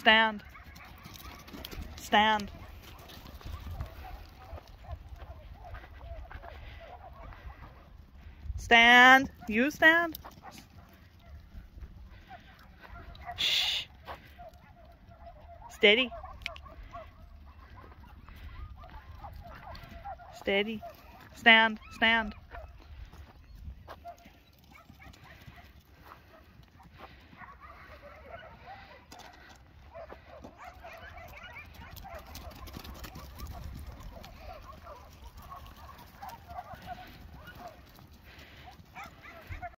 Stand. Stand. Stand. You stand. Shh. Steady. Steady. Stand. Stand.